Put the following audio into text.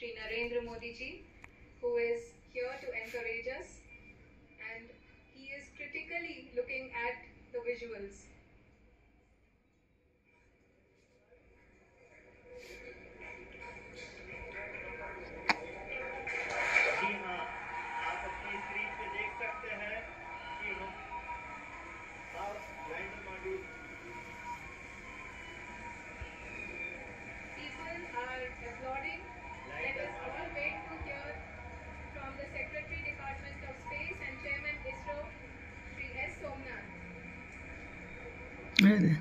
Sri Narendra Modi ji, who is here to encourage us, and he is critically looking at the visuals. They